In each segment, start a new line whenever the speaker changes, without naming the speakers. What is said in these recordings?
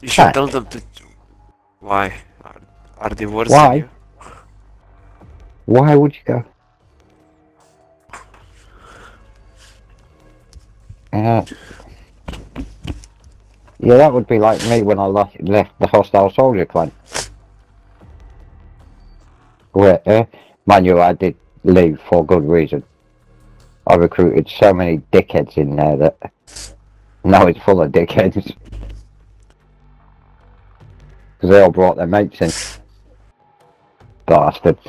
You should tell them to. Why? Are, are they worse
Why?
than you?
Why would you go? Yeah. Yeah, that would be like me when I left, left the hostile soldier clan. Where, uh, mind you, I did leave for good reason. I recruited so many dickheads in there that now it's full of dickheads. Because they all brought their mates in. Bastards.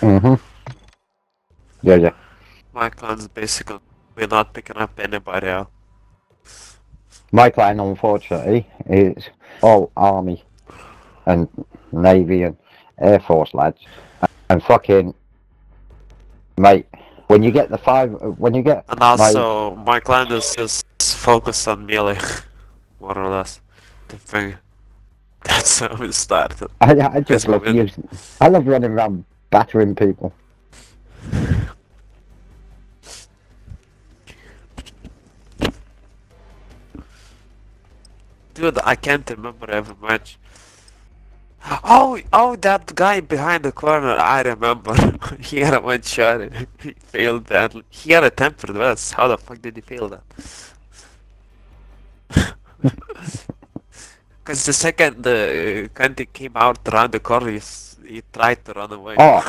Mm-hmm. Yeah, yeah.
My clan's basically we're not picking up anybody else.
My clan, unfortunately, is all army and navy and air force lads. And fucking mate, when you get the five, when you get
And also, my clan is just focused on melee, more or less. The thing. That's how it started.
I, I just love using. I love running around battering people.
Dude, I can't remember every match. Oh, oh, that guy behind the corner, I remember. he had a one shot and he failed that. He had a tempered vest. How the fuck did he fail that? Because the second the uh, Kanti came out around the corner, he, he tried to run away.
Oh.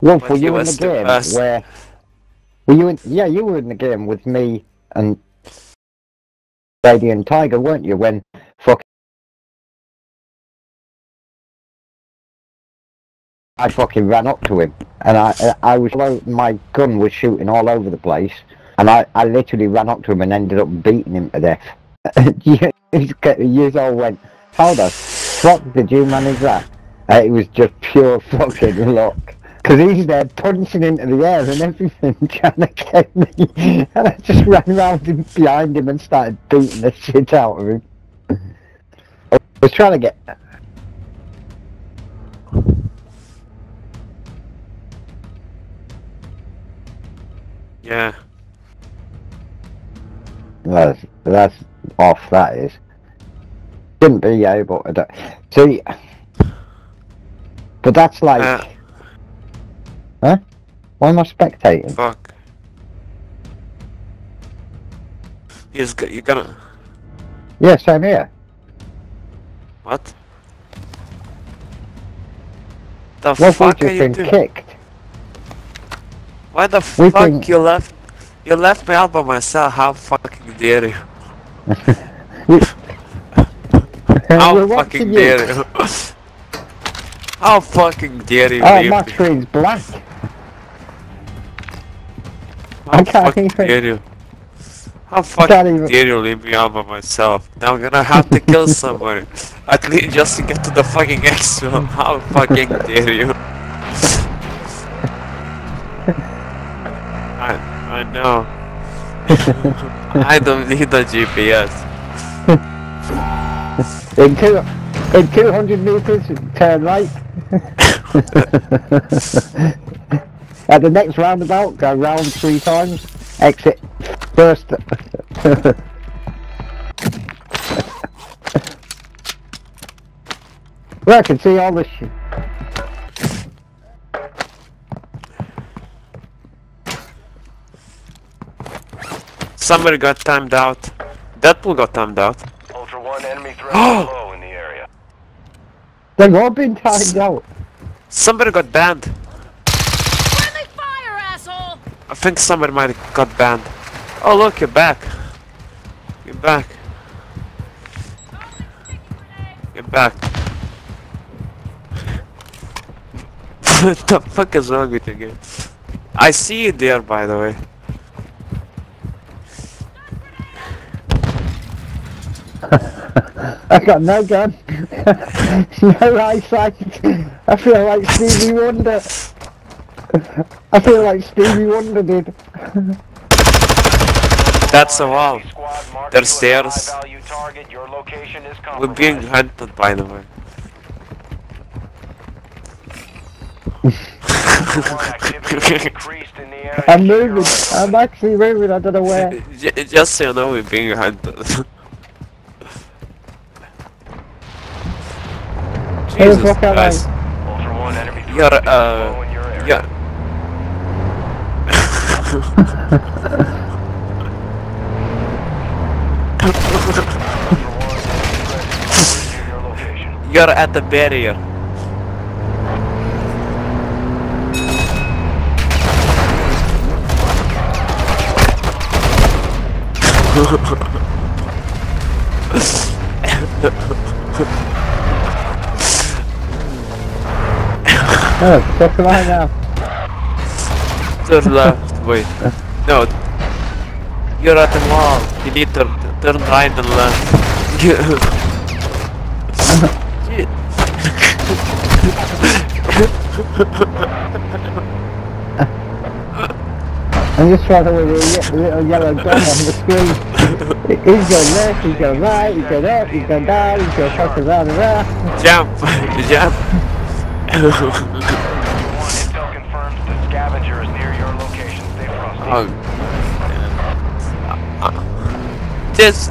But
were you in the
was the
game where? Were you in? Yeah, you were in the game with me and Radiant Tiger, weren't you? When I fucking ran up to him, and I I was my gun was shooting all over the place, and I, I literally ran up to him and ended up beating him to death. you all went, how the fuck did you manage that? Uh, it was just pure fucking luck. Because he's there punching into the air and everything, trying to get me. And I just ran around him, behind him and started beating the shit out of him. I was trying to get...
Yeah.
That's, that's off, that is. Shouldn't be able to do... See... But that's like...
Uh.
Huh? Why am I spectating?
Fuck. He's g- you gonna
Yeah, same here.
what? The
What
fuck are
just
you doing?
kicked.
Why the
We've
fuck
been-
you left? You left me out by myself. How fucking dare you?
We-
How fucking dare you? How fucking dare you
Oh, my screen's black.
How
I can't
fucking
even-
dare you? How fucking
even-
dare you leave me out by myself? Now I'm gonna have to kill somebody. At least just to get to the fucking exit. How fucking dare you? I know. I don't need a GPS.
In two, in 200 meters, turn right. At the next roundabout, go round three times. Exit first. well, I can see all the
Somebody got timed out. Deadpool got timed out.
Ultra One, enemy threat low in the area.
They've all been timed out.
Somebody got banned.
Friendly fire, asshole!
I think somebody might have got banned. Oh look, you're back. You're back. You're back. what the fuck is wrong with you game? I see you there by the way.
I got no gun, no eyesight. I feel like Stevie Wonder. I feel like Stevie Wonder did.
That's a wall.
enemy squad marking
There's
you as a
stairs.
high-value target. Your location is
We're being hunted, by the way.
One activity has increased in the area.
I'm moving.
Secure
I'm actually moving. I don't know where.
Just so you know, we're being hunted.
Where the
Jesus
fuck am I?
Christ.
Ultra One enemy threat
You're,
being
uh,
low in your area.
Yeah.
Ultra One enemy threat is close to your location.
You're at the barrier.
Oh, fuck am I now?
Turn left, wait. No. You're at the wall. You need to turn right and left. Shit.
I'm just trying to with a little yellow dot on the screen. He's going left, he's going right, he's going up, he's going down, he's going fuck around and around.
Jump! Jump!
Ultra One intel confirms the scavenger is near your location. Stay frosty.
oh. Just,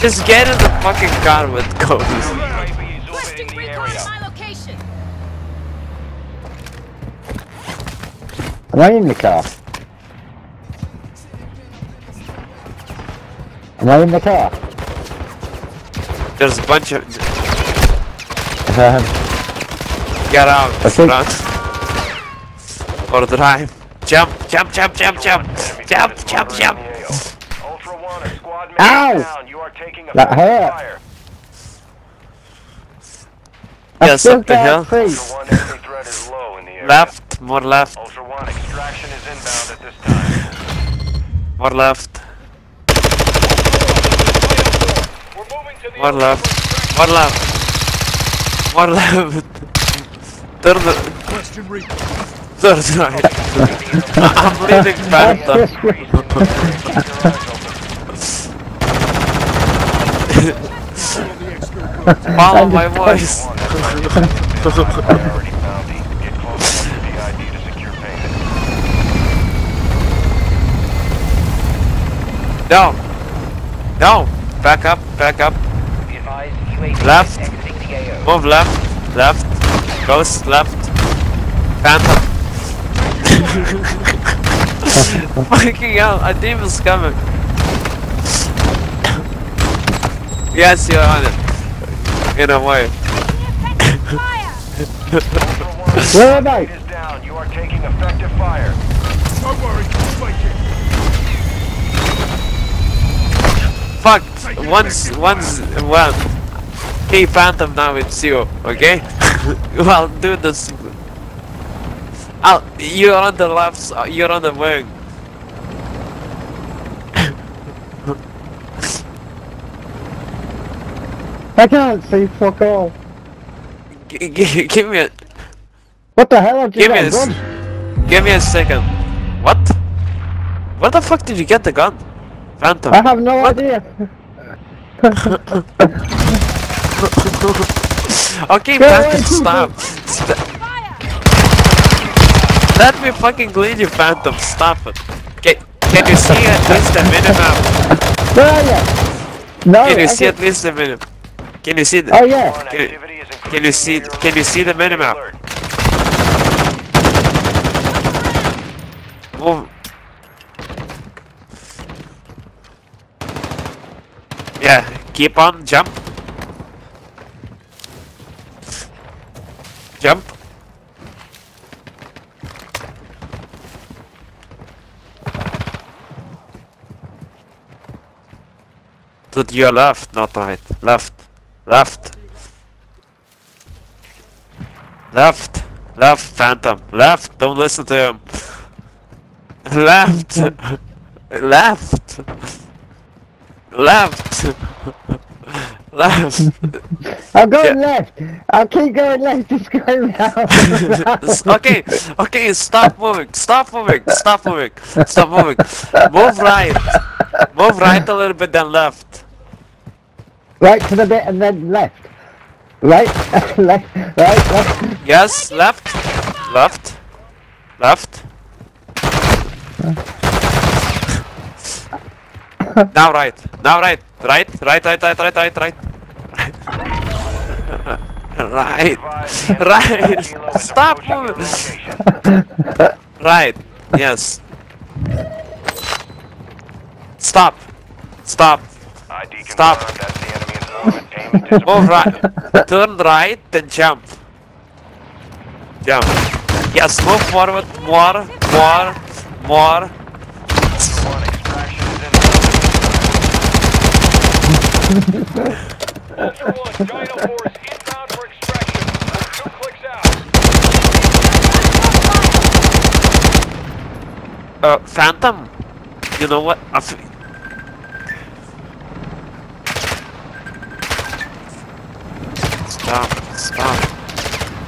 just get in the fucking car with Cody.
UAV is
Requesting
orbiting the
recon
area.
at my location.
Am I in the car? Am I in the car?
There's a bunch of.
Um,
Get out,
I think-
run. Or drive. Jump, jump, jump, jump, jump, jump, jump, jump.
the Ultra One, a squad mate
Ow!
down. You are taking
That hurt.
fire.
Yes, up the hill.
see.
Ultra One, enemy threat is low in the area.
Left, more left,
Ultra One, extraction is inbound at this time.
more left,
We're moving to the
more left, more left, more left. Turn the. Turn right. I'm leaving Phantom. Follow my voice.
Priority bounty. Get close to the PID to secure payment.
No. No. Back up, back up.
Be advised, UAV
Left.
is exiting the AO.
Move left, left. Ghost left. Phantom. Fucking hell, a demon's coming. yes, you're on it. In a way.
Effective fire.
Ultra One,
Where am I?
is down. You are taking effective fire.
Fuck. Once, once, well. Hey, Phantom, now it's you, okay? well, do this. Oh, you're on the left, you're on the wing.
I can't see fuck all.
G- g- give me a,
What the hell?
Give me a
gun.
give me a second. What? Where the fuck did you get the gun? Phantom.
I have no
What?
idea.
Okay, Phantom,
away,
stop. Let me fucking lead you, Phantom. Stop it. Can, can you see at least the
are you? No.
Can you see at least the minimap? Can you see the?
Oh yeah.
Can-
activity
can you see- can you see the minimap? Move. Yeah, keep on, jump. Jump. To your left, not right. Left. Left. Left. Left, Phantom. Left. Don't listen to him. Left. Left. Left.
I'm going
Yeah.
left. I'll keep going left. Just go round.
Okay, okay, stop moving, stop moving, stop moving, stop moving. Move right, Move right a little bit, then left.
Right to the bit and then left. Right, left, right, left.
Yes, left, left, left. now right, now right, right, right, right, right, right, right, right. right, right. Stop. Right, yes. Stop, stop. Stop. Move right. Turn right, then jump. Jump. Yes, move forward. More, more, more.
one. Extraction is in
Ultra One, Dino Force inbound for extraction. Two clicks out.
Uh, Phantom. You know what? F- Stop, stop.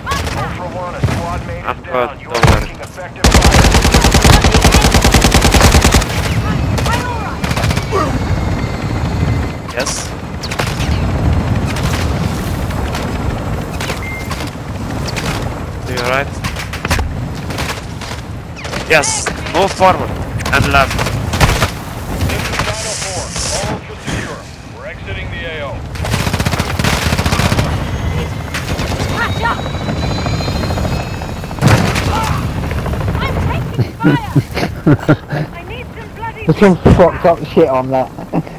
Ultra One, a squad mate is down. You are taking effective fire.
Yes. To your right. Yes, move forward and left.
This is Dino Four. All ultra secure. We're exiting the AO.
Catch up! I'm taking fire! I need some bloody
There's some fucked up shit on that.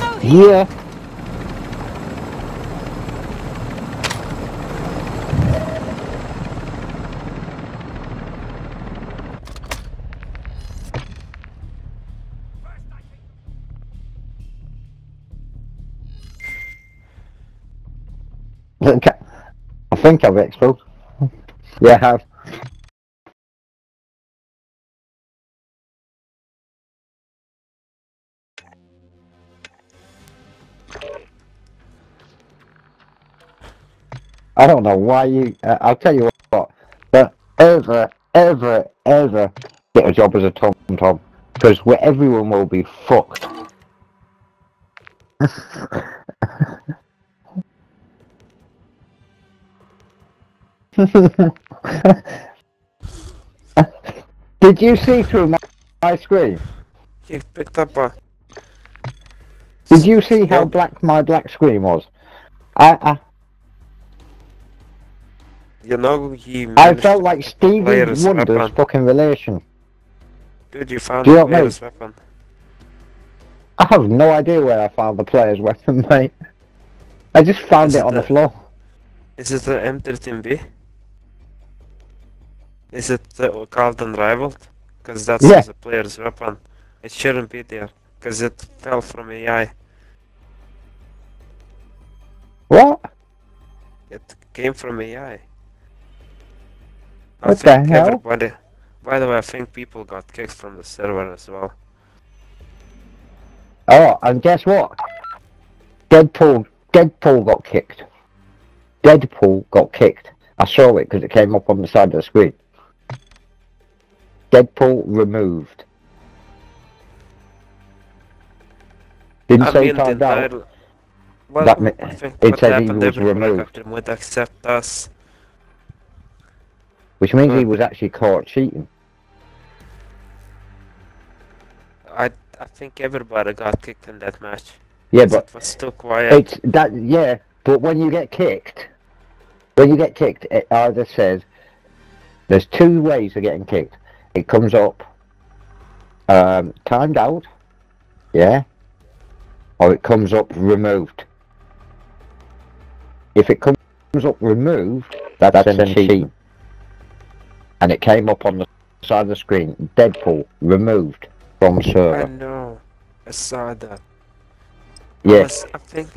ammo here!
Yeah. I think I've exposed. Yeah, I have. I don't know why you. Uh, I'll tell you what. But ever, ever, ever get a job as a tom tom because where everyone will be fucked. Did you see through my, my screen?
He picked up a.
Did you see how black my black screen was? I I,
You know, he.
I felt like Stevie
player's
Wonder's
weapon.
fucking relation.
Dude, you found
Do you
the
know what I
player's weapon.
I have no idea where I found the player's weapon, mate. I just found
Is
it
it
on the
the-
floor.
Is it the M13B? Is it the called Unrivaled? Because that's
Yeah.
the player's weapon. It shouldn't be there. Because it fell from AI.
What?
It came from AI. I
What the hell?
Everybody, by the way, I think people got kicked from the server as well.
Oh, and guess what? Deadpool, Deadpool got kicked. Deadpool got kicked. I saw it because it came up on the side of the screen. Deadpool removed. Didn't
I
say timed out.
Well,
That mi-
I think
it
what
said he was removed.
removed except us.
Which means he
Hmm.
was actually caught cheating.
I I think everybody got kicked in that match.
Yeah, but
it was too quiet.
it's that. Yeah, but when you get kicked, when you get kicked, it either says there's two ways of getting kicked. It comes up um, timed out, yeah, or it comes up removed. If it comes up removed, that's, that's then cheating. And it came up on the side of the screen, Deadpool removed from server.
I know. I saw that.
Yes,
Yes. I think